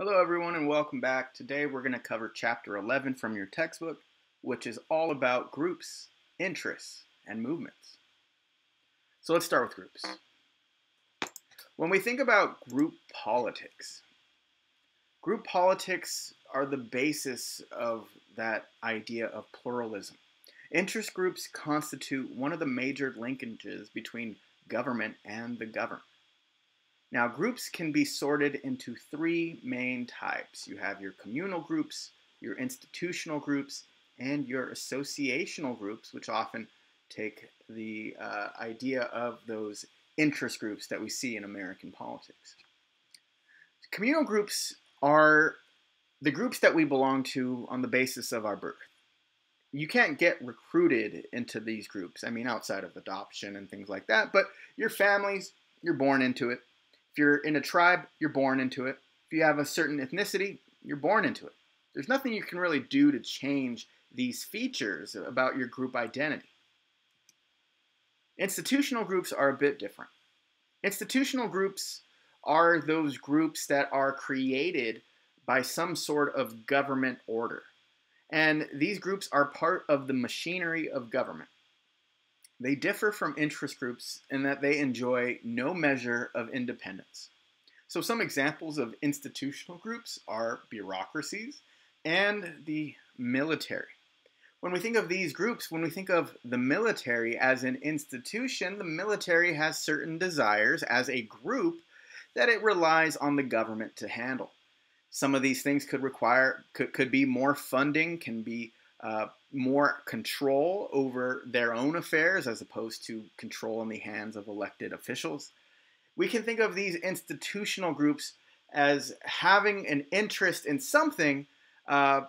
Hello, everyone, and welcome back. Today we're going to cover Chapter 11 from your textbook, which is all about groups, interests, and movements. So let's start with groups. When we think about group politics, group politics are the basis of that idea of pluralism. Interest groups constitute one of the major linkages between government and the governed. Now, groups can be sorted into three main types. You have your communal groups, your institutional groups, and your associational groups, which often take the uh, idea of those interest groups that we see in American politics. Communal groups are the groups that we belong to on the basis of our birth. You can't get recruited into these groups, I mean, outside of adoption and things like that, but your families, you're born into it you're in a tribe, you're born into it. If you have a certain ethnicity, you're born into it. There's nothing you can really do to change these features about your group identity. Institutional groups are a bit different. Institutional groups are those groups that are created by some sort of government order. And these groups are part of the machinery of government. They differ from interest groups in that they enjoy no measure of independence. So, some examples of institutional groups are bureaucracies and the military. When we think of these groups, when we think of the military as an institution, the military has certain desires as a group that it relies on the government to handle. Some of these things could require could, could be more funding, can be uh, more control over their own affairs as opposed to control in the hands of elected officials. We can think of these institutional groups as having an interest in something uh,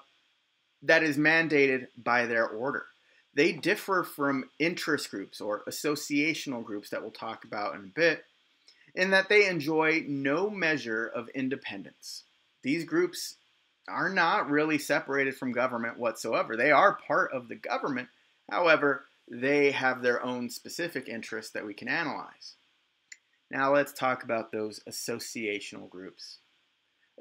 that is mandated by their order. They differ from interest groups or associational groups that we'll talk about in a bit, in that they enjoy no measure of independence. These groups are not really separated from government whatsoever. They are part of the government. However, they have their own specific interests that we can analyze. Now let's talk about those associational groups.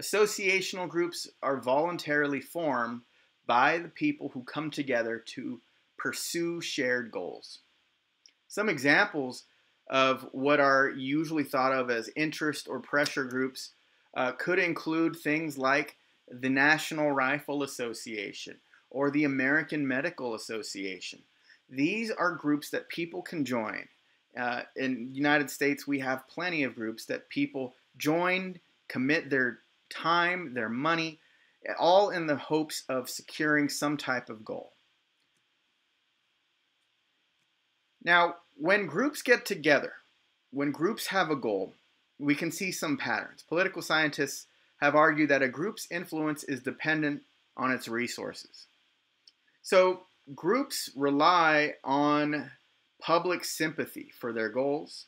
Associational groups are voluntarily formed by the people who come together to pursue shared goals. Some examples of what are usually thought of as interest or pressure groups uh, could include things like the National Rifle Association, or the American Medical Association. These are groups that people can join. Uh, in the United States, we have plenty of groups that people join, commit their time, their money, all in the hopes of securing some type of goal. Now, when groups get together, when groups have a goal, we can see some patterns. Political scientists have argued that a group's influence is dependent on its resources. So, groups rely on public sympathy for their goals.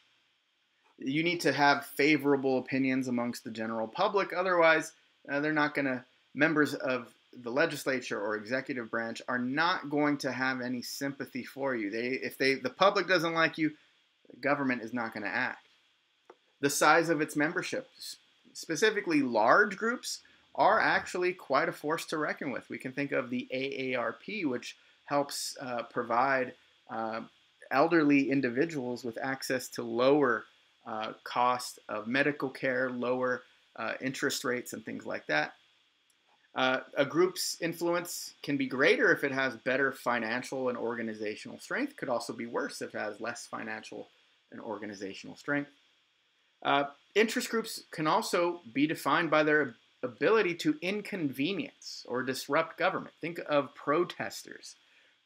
You need to have favorable opinions amongst the general public, otherwise, uh, they're not going to, members of the legislature or executive branch are not going to have any sympathy for you. They, if they, the public doesn't like you, the government is not going to act. The size of its membership specifically large groups, are actually quite a force to reckon with. We can think of the AARP, which helps uh, provide uh, elderly individuals with access to lower uh, cost of medical care, lower uh, interest rates, and things like that. Uh, a group's influence can be greater if it has better financial and organizational strength. Could also be worse if it has less financial and organizational strength. Uh, interest groups can also be defined by their ability to inconvenience or disrupt government. Think of protesters.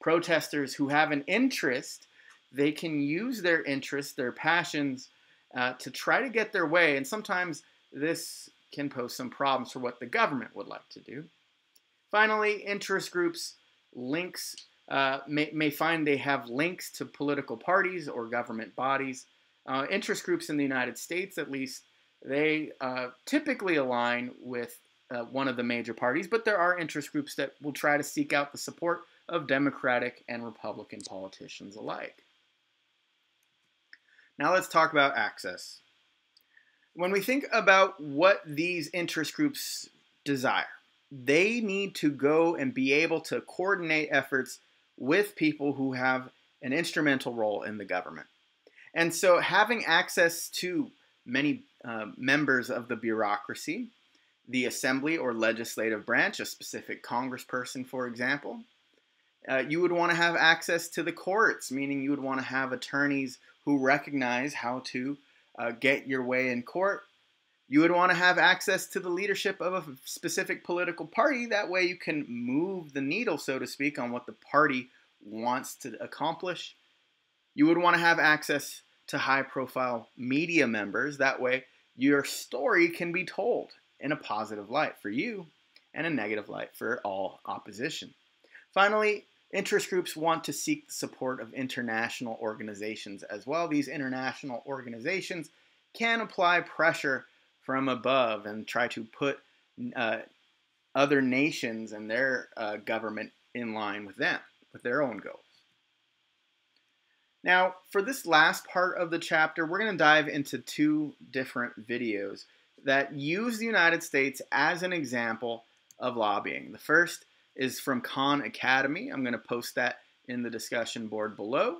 Protesters who have an interest, they can use their interests, their passions, uh, to try to get their way, and sometimes this can pose some problems for what the government would like to do. Finally, interest groups links uh, may, may find they have links to political parties or government bodies uh, interest groups in the United States, at least, they uh, typically align with uh, one of the major parties, but there are interest groups that will try to seek out the support of Democratic and Republican politicians alike. Now let's talk about access. When we think about what these interest groups desire. They need to go and be able to coordinate efforts with people who have an instrumental role in the government. And so having access to many uh, members of the bureaucracy, the assembly or legislative branch, a specific congressperson, for example, uh, you would want to have access to the courts, meaning you would want to have attorneys who recognize how to uh, get your way in court. You would want to have access to the leadership of a specific political party. That way, you can move the needle, so to speak, on what the party wants to accomplish. You would want to have access to high profile media members. That way, your story can be told in a positive light for you and a negative light for all opposition. Finally, interest groups want to seek the support of international organizations as well. These international organizations can apply pressure from above and try to put uh, other nations and their uh, government in line with them, with their own goals. Now, for this last part of the chapter, we're going to dive into two different videos that use the United States as an example of lobbying. The first is from Khan Academy. I'm going to post that in the discussion board below.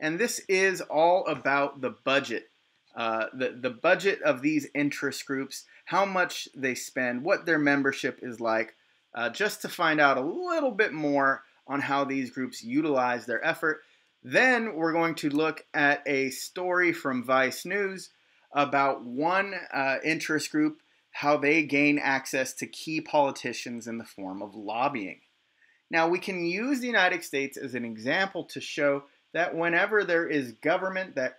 And this is all about the budget, uh, the, the budget of these interest groups, how much they spend, what their membership is like, uh, just to find out a little bit more on how these groups utilize their effort then we're going to look at a story from Vice News about one uh, interest group, how they gain access to key politicians in the form of lobbying. Now, we can use the United States as an example to show that whenever there is government that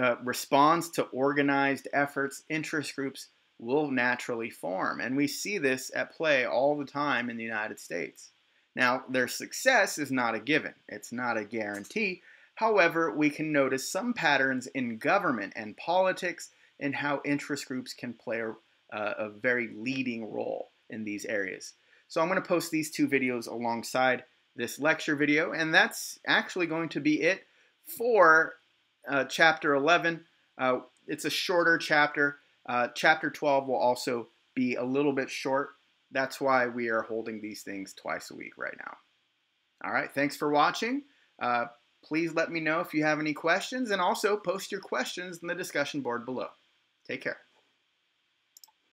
uh, responds to organized efforts, interest groups will naturally form. And we see this at play all the time in the United States. Now, their success is not a given, it's not a guarantee. However, we can notice some patterns in government and politics and how interest groups can play a, a very leading role in these areas. So I'm going to post these two videos alongside this lecture video, and that's actually going to be it for uh, chapter 11. Uh, it's a shorter chapter. Uh, chapter 12 will also be a little bit short, that's why we are holding these things twice a week right now. All right, thanks for watching. Uh, please let me know if you have any questions and also post your questions in the discussion board below. Take care.